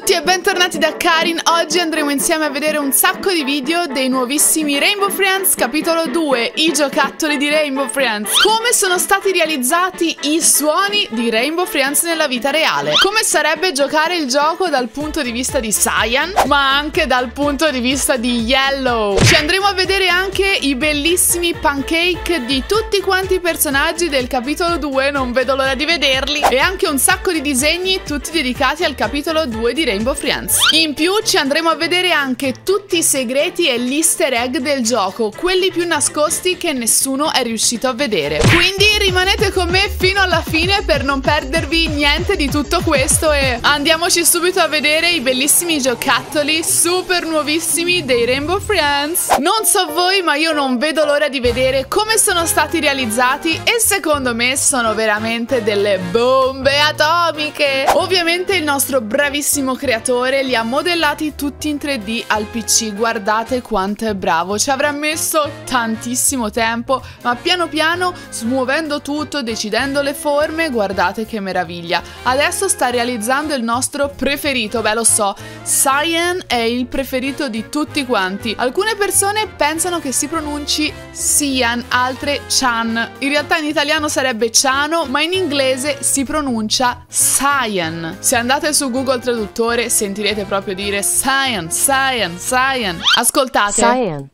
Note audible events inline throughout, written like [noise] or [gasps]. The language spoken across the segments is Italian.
tutti e bentornati da Karin, oggi andremo insieme a vedere un sacco di video dei nuovissimi Rainbow Friends capitolo 2, i giocattoli di Rainbow Friends. Come sono stati realizzati i suoni di Rainbow Friends nella vita reale? Come sarebbe giocare il gioco dal punto di vista di Cyan, ma anche dal punto di vista di Yellow? Ci andremo a vedere anche i bellissimi pancake di tutti quanti i personaggi del capitolo 2, non vedo l'ora di vederli. E anche un sacco di disegni tutti dedicati al capitolo 2 2 di Rainbow Friends. In più ci andremo a vedere anche tutti i segreti e gli easter egg del gioco, quelli più nascosti che nessuno è riuscito a vedere. Quindi rimanete con me fino alla fine per non perdervi niente di tutto questo e andiamoci subito a vedere i bellissimi giocattoli super nuovissimi dei Rainbow Friends. Non so voi ma io non vedo l'ora di vedere come sono stati realizzati e secondo me sono veramente delle bombe atomiche. Ovviamente il nostro bravissimo creatore li ha modellati tutti in 3D al PC, guardate quanto è bravo, ci avrà messo tantissimo tempo, ma piano piano smuovendo tutto, decidendo le forme, guardate che meraviglia. Adesso sta realizzando il nostro preferito, beh lo so, Cyan è il preferito di tutti quanti. Alcune persone pensano che si pronunci Cyan, altre Chan. In realtà in italiano sarebbe Ciano, ma in inglese si pronuncia Cyan. Se andate su Google Traduzione traduttore sentirete proprio dire Cyan, Cyan, Cyan. Ascoltate. Cyan,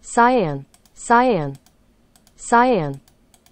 Cyan, Cyan, Cyan,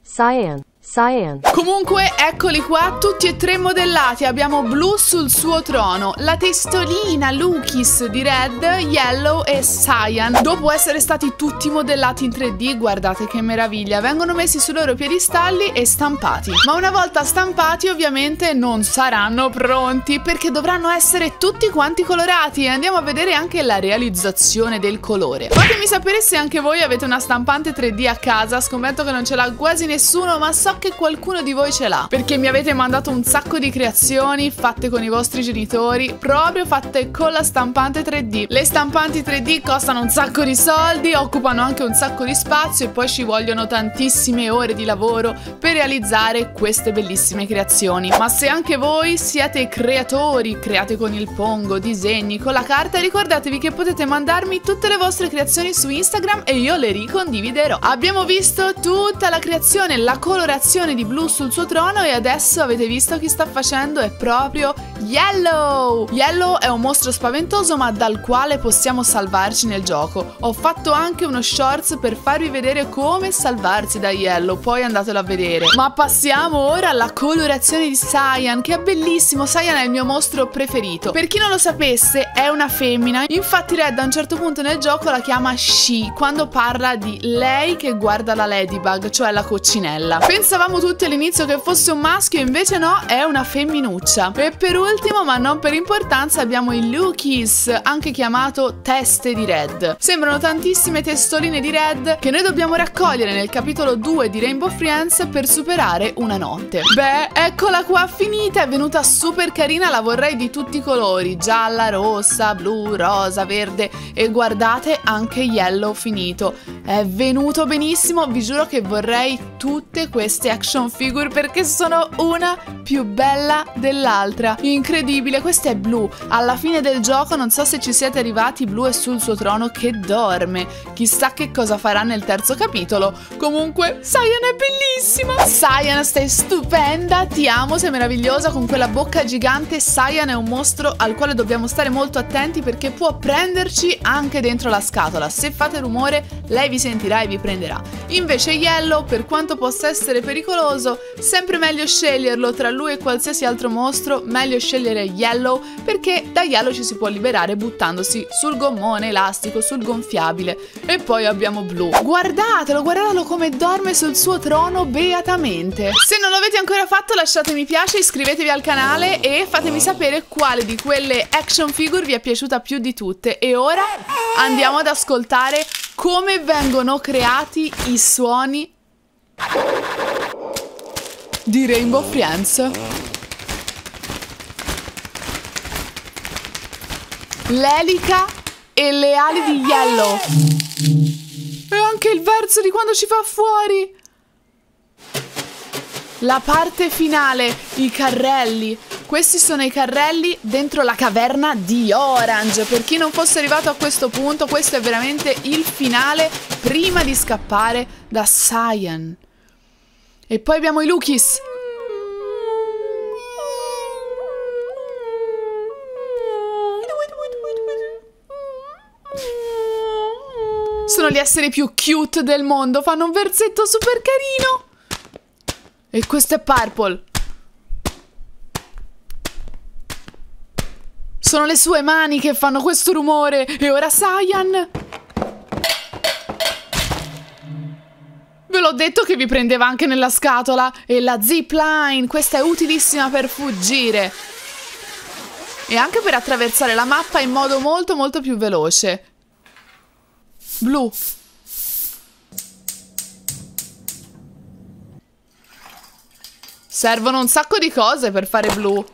Cyan. Cyan. Comunque, eccoli qua, tutti e tre modellati. Abbiamo blu sul suo trono, la testolina Lukis di Red, Yellow e Cyan. Dopo essere stati tutti modellati in 3D, guardate che meraviglia, vengono messi sui loro piedistalli e stampati. Ma una volta stampati, ovviamente non saranno pronti, perché dovranno essere tutti quanti colorati. E andiamo a vedere anche la realizzazione del colore. Fatemi sapere se anche voi avete una stampante 3D a casa, scommetto che non ce l'ha quasi nessuno, ma so che qualcuno di voi ce l'ha. Perché mi avete mandato un sacco di creazioni fatte con i vostri genitori, proprio fatte con la stampante 3D. Le stampanti 3D costano un sacco di soldi, occupano anche un sacco di spazio e poi ci vogliono tantissime ore di lavoro per realizzare queste bellissime creazioni. Ma se anche voi siete creatori, create con il pongo, disegni, con la carta, ricordatevi che potete mandarmi tutte le vostre creazioni su Instagram e io le ricondividerò. Abbiamo visto tutta la creazione, la colorazione colorazione di blu sul suo trono e adesso avete visto chi sta facendo? È proprio Yellow! Yellow è un mostro spaventoso ma dal quale possiamo salvarci nel gioco. Ho fatto anche uno shorts per farvi vedere come salvarsi da Yellow, poi andatelo a vedere. Ma passiamo ora alla colorazione di Cyan, che è bellissimo, Cyan è il mio mostro preferito. Per chi non lo sapesse, è una femmina, infatti Red a un certo punto nel gioco la chiama She, quando parla di lei che guarda la Ladybug, cioè la coccinella. Pensavamo tutti all'inizio che fosse un maschio, invece no, è una femminuccia. E per ultimo, ma non per importanza, abbiamo il Lukis, anche chiamato teste di Red. Sembrano tantissime testoline di Red che noi dobbiamo raccogliere nel capitolo 2 di Rainbow Friends per superare una notte. Beh, eccola qua finita, è venuta super carina, la vorrei di tutti i colori, gialla, rossa, blu, rosa, verde e guardate anche yellow finito. È venuto benissimo, vi giuro che vorrei tutte queste action figure perché sono una più bella dell'altra. Incredibile, questa è Blue. Alla fine del gioco non so se ci siete arrivati, Blue è sul suo trono che dorme. Chissà che cosa farà nel terzo capitolo. Comunque, Cyan è bellissima. Cyan, stai stupenda, ti amo, sei meravigliosa con quella bocca gigante. Cyan è un mostro al quale dobbiamo stare molto attenti perché può prenderci anche dentro la scatola. Se fate rumore, lei vi sentirà e vi prenderà. Invece Yellow, per quanto possa essere pericoloso, sempre meglio sceglierlo tra lui e qualsiasi altro mostro, meglio scegliere Yellow perché da Yellow ci si può liberare buttandosi sul gommone elastico, sul gonfiabile. E poi abbiamo Blue. Guardatelo, guardatelo come dorme sul suo trono beatamente. Se non l'avete ancora fatto lasciate mi piace, iscrivetevi al canale e fatemi sapere quale di quelle action figure vi è piaciuta più di tutte. E ora andiamo ad ascoltare come vengono creati i suoni di Rainbow Friends. L'elica e le ali di Yellow. E anche il verso di quando ci fa fuori. La parte finale, i carrelli. Questi sono i carrelli dentro la caverna di Orange. Per chi non fosse arrivato a questo punto, questo è veramente il finale prima di scappare da Cyan. E poi abbiamo i Lukis. Sono gli esseri più cute del mondo, fanno un versetto super carino. E questo è Purple. Sono le sue mani che fanno questo rumore. E ora Cyan. Ve l'ho detto che vi prendeva anche nella scatola. E la zipline. Questa è utilissima per fuggire. E anche per attraversare la mappa in modo molto molto più veloce. Blu. Servono un sacco di cose per fare blu.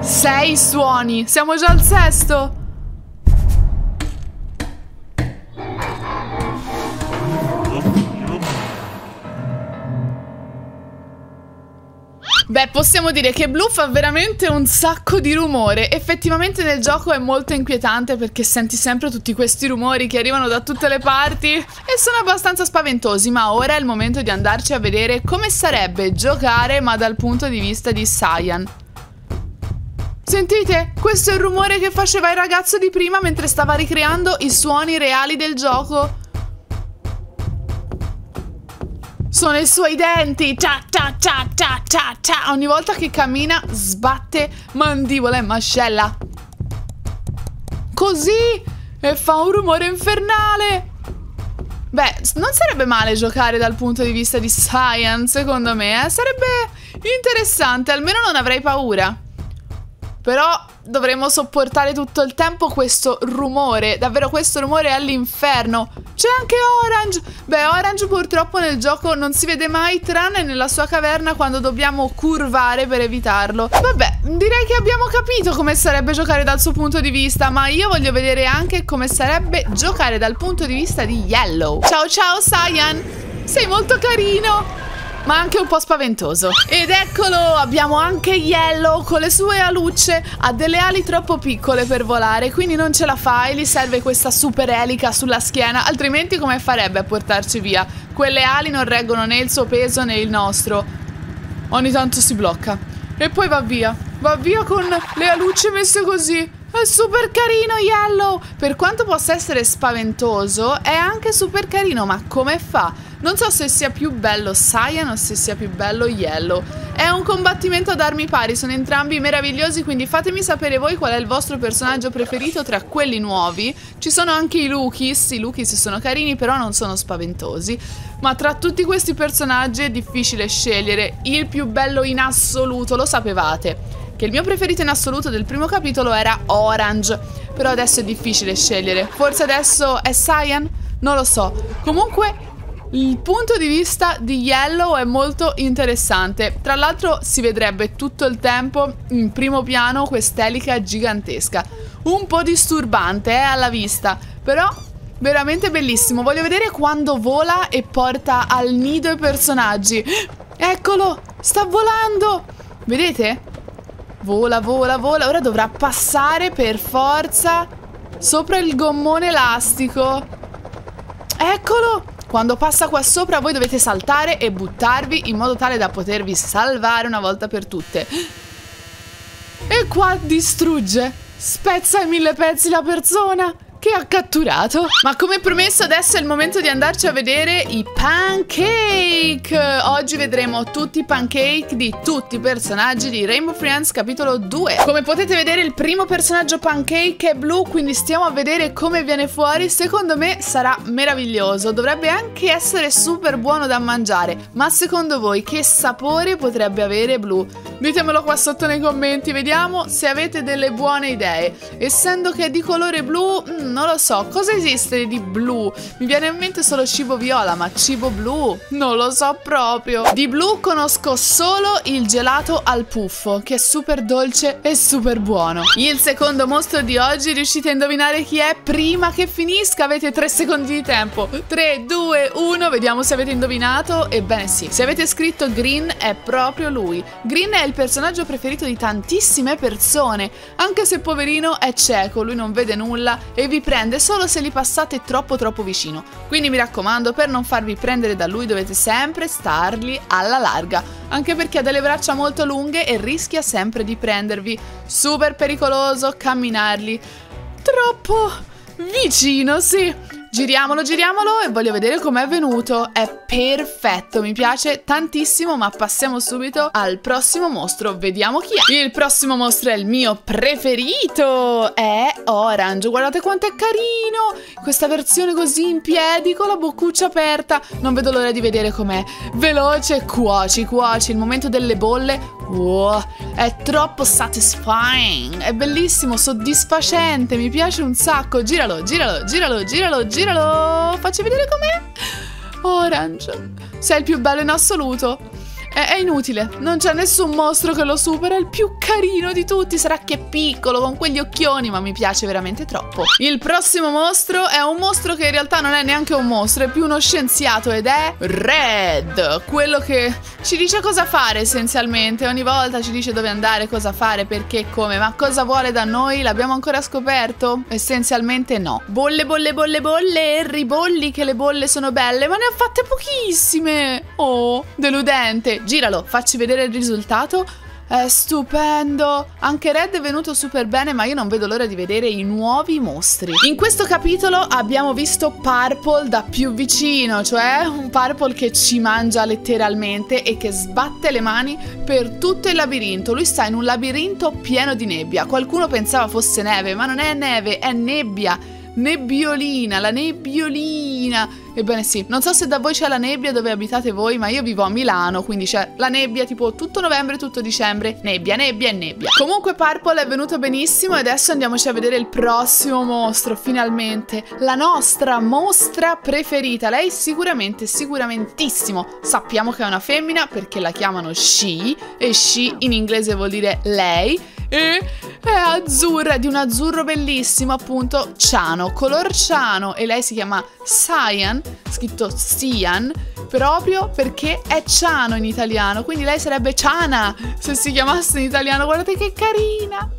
Sei suoni, siamo già al sesto. Beh, possiamo dire che Blue fa veramente un sacco di rumore. Effettivamente nel gioco è molto inquietante perché senti sempre tutti questi rumori che arrivano da tutte le parti e sono abbastanza spaventosi, ma ora è il momento di andarci a vedere come sarebbe giocare ma dal punto di vista di Cyan. Sentite? Questo è il rumore che faceva il ragazzo di prima mentre stava ricreando i suoni reali del gioco. Sono i suoi denti. Cia cia cia cia cia cia. Ogni volta che cammina sbatte mandibola e mascella. Così. E fa un rumore infernale. Beh, non sarebbe male giocare dal punto di vista di science, secondo me. Eh? Sarebbe interessante, almeno non avrei paura. Però dovremo sopportare tutto il tempo questo rumore. Davvero questo rumore è all'inferno. C'è anche Orange. Beh, Orange purtroppo nel gioco non si vede mai tranne nella sua caverna quando dobbiamo curvare per evitarlo. Vabbè, direi che abbiamo capito come sarebbe giocare dal suo punto di vista, ma io voglio vedere anche come sarebbe giocare dal punto di vista di Yellow. Ciao ciao Cyan! Sei molto carino! Ma anche un po' spaventoso. Ed eccolo, abbiamo anche Yellow con le sue alucce. Ha delle ali troppo piccole per volare, quindi non ce la fa e gli serve questa super elica sulla schiena, altrimenti come farebbe a portarci via? Quelle ali non reggono né il suo peso né il nostro. Ogni tanto si blocca. E poi va via. Va via con le alucce messe così. È super carino Yellow! Per quanto possa essere spaventoso, è anche super carino, ma come fa? Non so se sia più bello Cyan o se sia più bello Yellow. È un combattimento ad armi pari, sono entrambi meravigliosi, quindi fatemi sapere voi qual è il vostro personaggio preferito tra quelli nuovi. Ci sono anche i Lukis, i Lukis sono carini però non sono spaventosi. Ma tra tutti questi personaggi è difficile scegliere il più bello in assoluto, lo sapevate che il mio preferito in assoluto del primo capitolo era Orange, però adesso è difficile scegliere. Forse adesso è Cyan? Non lo so. Comunque il punto di vista di Yellow è molto interessante. Tra l'altro si vedrebbe tutto il tempo in primo piano quest'elica gigantesca. Un po' disturbante, eh, alla vista, però veramente bellissimo. Voglio vedere quando vola e porta al nido i personaggi. [gasps] Eccolo, sta volando. Vedete? Vola, vola, vola. Ora dovrà passare per forza sopra il gommone elastico. Eccolo! Quando passa qua sopra voi dovete saltare e buttarvi in modo tale da potervi salvare una volta per tutte. E qua distrugge, spezza in mille pezzi la persona che ha catturato. Ma come promesso adesso è il momento di andarci a vedere i pancake. Oggi vedremo tutti i pancake di tutti i personaggi di Rainbow Friends capitolo 2. Come potete vedere il primo personaggio pancake è blu, quindi stiamo a vedere come viene fuori. Secondo me sarà meraviglioso. Dovrebbe anche essere super buono da mangiare. Ma secondo voi che sapore potrebbe avere blu? Ditemelo qua sotto nei commenti, vediamo se avete delle buone idee. Essendo che è di colore blu... Mm, non lo so, cosa esiste di blu? Mi viene in mente solo cibo viola, ma cibo blu? Non lo so proprio. Di blu conosco solo il gelato al puffo, che è super dolce e super buono. Il secondo mostro di oggi, riuscite a indovinare chi è prima che finisca? Avete 3 secondi di tempo. 3, 2, 1, vediamo se avete indovinato. Ebbene sì, se avete scritto Green è proprio lui. Green è il personaggio preferito di tantissime persone, anche se poverino è cieco, lui non vede nulla e vi prende solo se li passate troppo troppo vicino. Quindi mi raccomando, per non farvi prendere da lui dovete sempre stargli alla larga, anche perché ha delle braccia molto lunghe e rischia sempre di prendervi. Super pericoloso camminargli troppo vicino, sì. Giriamolo, giriamolo e voglio vedere com'è venuto. È perfetto, mi piace tantissimo, ma passiamo subito al prossimo mostro. Vediamo chi è. Il prossimo mostro è il mio preferito. È Orange. Guardate quanto è carino. Questa versione così in piedi con la boccuccia aperta. Non vedo l'ora di vedere com'è. Veloce, cuoci, cuoci. Il momento delle bolle. Wow, è troppo satisfying. È bellissimo, soddisfacente. Mi piace un sacco. Giralo, giralo, giralo, giralo, giralo facci vedere com'è. Orange, sei il più bello in assoluto. È, è, inutile, non c'è nessun mostro che lo supera, è il più carino di tutti, sarà che piccolo, con quegli occhioni, ma mi piace veramente troppo. Il prossimo mostro è un mostro che in realtà non è neanche un mostro, è più uno scienziato ed è Red, quello che ci dice cosa fare essenzialmente, ogni volta ci dice dove andare, cosa fare, perché, come, ma cosa vuole da noi? L'abbiamo ancora scoperto? Essenzialmente no. Bolle, bolle, bolle, bolle, ribolli che le bolle sono belle, ma ne ha fatte pochissime. Oh, deludente giralo, facci vedere il risultato. È stupendo! Anche Red è venuto super bene, ma io non vedo l'ora di vedere i nuovi mostri. In questo capitolo abbiamo visto Purple da più vicino, cioè un Purple che ci mangia letteralmente e che sbatte le mani per tutto il labirinto. Lui sta in un labirinto pieno di nebbia. Qualcuno pensava fosse neve, ma non è neve, è nebbia. Nebbiolina, la nebbiolina Ebbene sì, non so se da voi c'è la nebbia dove abitate voi, ma io vivo a Milano, quindi c'è la nebbia tipo tutto novembre, tutto dicembre, nebbia, nebbia e nebbia. Comunque Purple è venuto benissimo e adesso andiamoci a vedere il prossimo mostro, finalmente. La nostra mostra preferita, lei sicuramente, sicuramentissimo. Sappiamo che è una femmina perché la chiamano she e she in inglese vuol dire lei e è azzurra, di un azzurro bellissimo, appunto, ciano, color ciano e lei si chiama Cyan, scritto Cyan, proprio perché è ciano in italiano, quindi lei sarebbe ciana se si chiamasse in italiano, guardate che carina!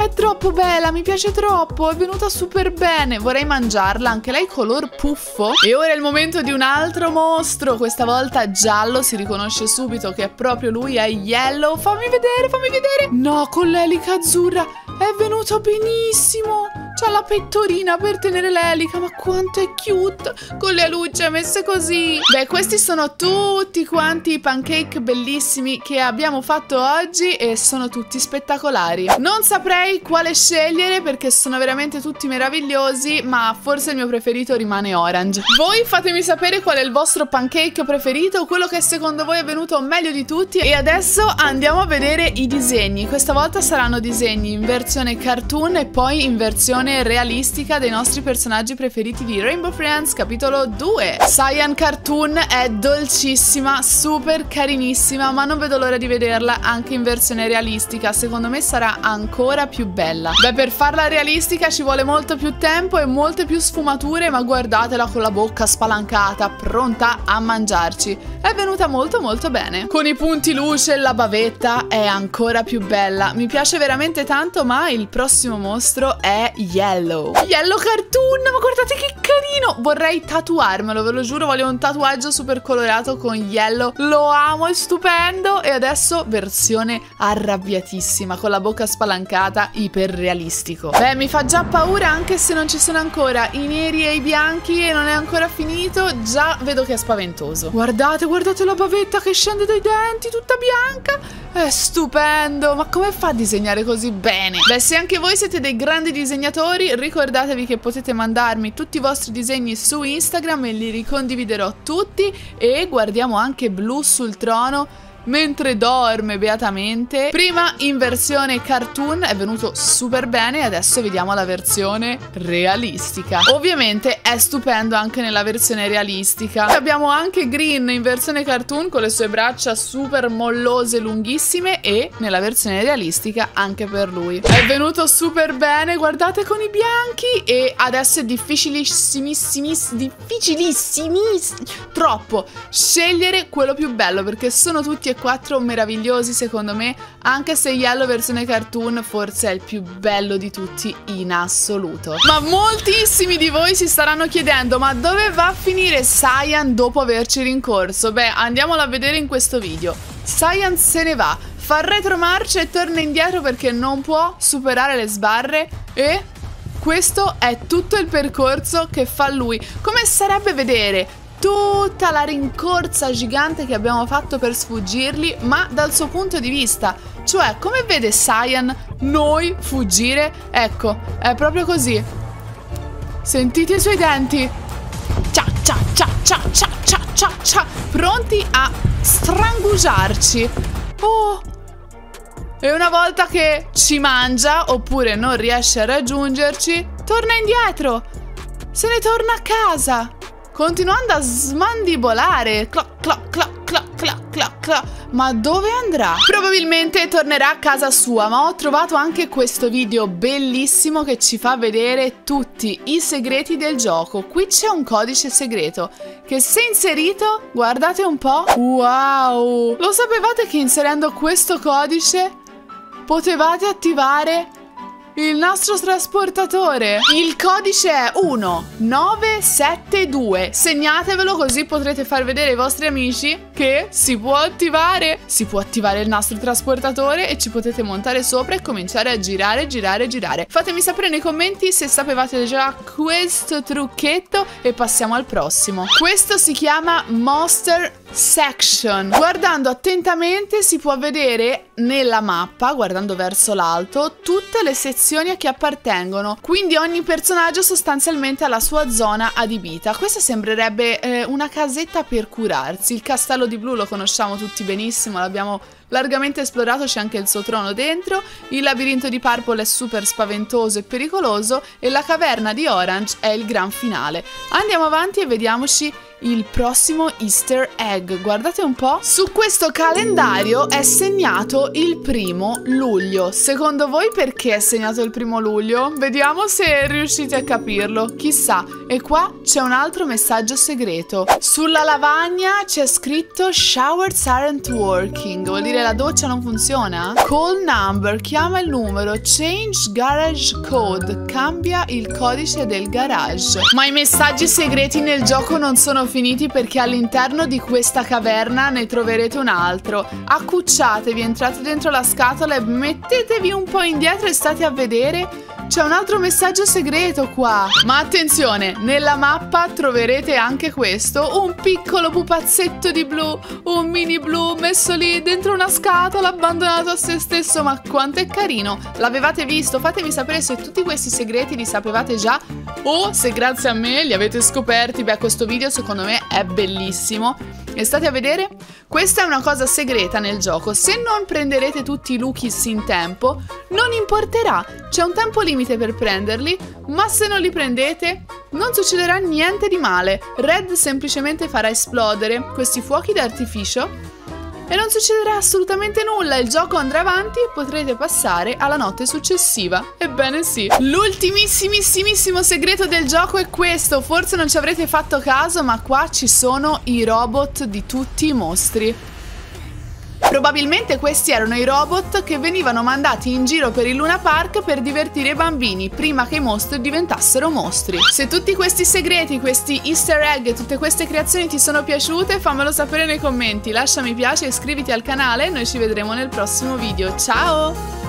È troppo bella, mi piace troppo, è venuta super bene. Vorrei mangiarla, anche lei color puffo. E ora è il momento di un altro mostro, questa volta giallo, si riconosce subito che è proprio lui, è Yellow. Fammi vedere, fammi vedere. No, con l'elica azzurra, è venuto benissimo. C'ha la pettorina per tenere l'elica, ma quanto è cute, con le alucce messe così. Beh, questi sono tutti quanti i pancake bellissimi che abbiamo fatto oggi e sono tutti spettacolari. Non saprei quale scegliere perché sono veramente tutti meravigliosi, ma forse il mio preferito rimane orange. Voi fatemi sapere qual è il vostro pancake preferito, quello che secondo voi è venuto meglio di tutti. E adesso andiamo a vedere i disegni. Questa volta saranno disegni in versione cartoon e poi in versione versione realistica dei nostri personaggi preferiti di Rainbow Friends capitolo 2. Cyan Cartoon è dolcissima, super carinissima, ma non vedo l'ora di vederla anche in versione realistica. Secondo me sarà ancora più bella. Beh, per farla realistica ci vuole molto più tempo e molte più sfumature, ma guardatela con la bocca spalancata, pronta a mangiarci. È venuta molto molto bene. Con i punti luce la bavetta è ancora più bella. Mi piace veramente tanto, ma il prossimo mostro è Yes. Yellow. Yellow cartoon, ma guardate che carino. Vorrei tatuarmelo, ve lo giuro, voglio un tatuaggio super colorato con Yellow. Lo amo, è stupendo. E adesso versione arrabbiatissima, con la bocca spalancata, iper realistico. Beh, mi fa già paura anche se non ci sono ancora i neri e i bianchi e non è ancora finito. Già vedo che è spaventoso. Guardate, guardate la bavetta che scende dai denti, tutta bianca. È stupendo, ma come fa a disegnare così bene? Beh, se anche voi siete dei grandi disegnatori, ascoltatori, ricordatevi che potete mandarmi tutti i vostri disegni su Instagram e li ricondividerò tutti e guardiamo anche Blu sul trono mentre dorme beatamente. Prima in versione cartoon è venuto super bene adesso vediamo la versione realistica. Ovviamente è stupendo anche nella versione realistica. Abbiamo anche Green in versione cartoon con le sue braccia super mollose, lunghissime e nella versione realistica anche per lui. È venuto super bene, guardate con i bianchi e adesso è difficilissimissimissimo, difficilissimis, troppo scegliere quello più bello perché sono tutti e quattro meravigliosi secondo me, anche se Yellow versione cartoon forse è il più bello di tutti in assoluto. Ma moltissimi di voi si staranno chiedendo ma dove va a finire Cyan dopo averci rincorso? Beh, andiamolo a vedere in questo video. Cyan se ne va, fa retromarcia e torna indietro perché non può superare le sbarre e questo è tutto il percorso che fa lui. Come sarebbe vedere tutta la rincorsa gigante che abbiamo fatto per sfuggirli, ma dal suo punto di vista. Cioè, come vede Cyan noi fuggire? Ecco, è proprio così. Sentite i suoi denti. Cia cia cia cia cia cia cia cia. Pronti a strangugiarci. Oh! E una volta che ci mangia, oppure non riesce a raggiungerci, torna indietro. Se ne torna a casa continuando a smandibolare. Cloc, cloc, cloc, cloc, cloc, cloc. Ma dove andrà? Probabilmente tornerà a casa sua, ma ho trovato anche questo video bellissimo che ci fa vedere tutti i segreti del gioco. Qui c'è un codice segreto che se inserito, guardate un po', wow! Lo sapevate che inserendo questo codice potevate attivare il nostro trasportatore. Il codice è 1972. Segnatevelo così potrete far vedere ai vostri amici che si può attivare. Si può attivare il nostro trasportatore e ci potete montare sopra e cominciare a girare, girare, girare. Fatemi sapere nei commenti se sapevate già questo trucchetto e passiamo al prossimo. Questo si chiama Monster Section. Guardando attentamente si può vedere nella mappa, guardando verso l'alto, tutte le sezioni a che appartengono. Quindi ogni personaggio sostanzialmente ha la sua zona adibita. Questa sembrerebbe eh, una casetta per curarsi. Il castello di blu lo conosciamo tutti benissimo, l'abbiamo largamente esplorato, c'è anche il suo trono dentro. Il labirinto di Purple è super spaventoso e pericoloso e la caverna di Orange è il gran finale. Andiamo avanti e vediamoci il prossimo easter egg. Guardate un po'. Su questo calendario è segnato il primo luglio. Secondo voi perché è segnato il primo luglio? Vediamo se riuscite a capirlo. Chissà. E qua c'è un altro messaggio segreto. Sulla lavagna c'è scritto showers aren't working. Vuol dire la doccia non funziona? Call number. Chiama il numero. Change garage code. Cambia il codice del garage. Ma i messaggi segreti nel gioco non sono finiti perché all'interno di questa caverna ne troverete un altro. Accucciatevi, entrate dentro la scatola e mettetevi un po' indietro e state a vedere c'è un altro messaggio segreto qua. Ma attenzione, nella mappa troverete anche questo. Un piccolo pupazzetto di blu. Un mini blu messo lì dentro una scatola, abbandonato a se stesso. Ma quanto è carino. L'avevate visto? Fatemi sapere se tutti questi segreti li sapevate già. O se grazie a me li avete scoperti. Beh, questo video secondo me è bellissimo. E state a vedere? Questa è una cosa segreta nel gioco. Se non prenderete tutti i Lukis in tempo, non importerà. C'è un tempo limite per prenderli, ma se non li prendete, non succederà niente di male. Red semplicemente farà esplodere questi fuochi d'artificio e non succederà assolutamente nulla, il gioco andrà avanti e potrete passare alla notte successiva. Ebbene sì. L'ultimissimissimo segreto del gioco è questo, forse non ci avrete fatto caso, ma qua ci sono i robot di tutti i mostri. Probabilmente questi erano i robot che venivano mandati in giro per il Luna Park per divertire i bambini prima che i mostri diventassero mostri. Se tutti questi segreti, questi easter egg tutte queste creazioni ti sono piaciute fammelo sapere nei commenti, lascia mi piace e iscriviti al canale noi ci vedremo nel prossimo video. Ciao!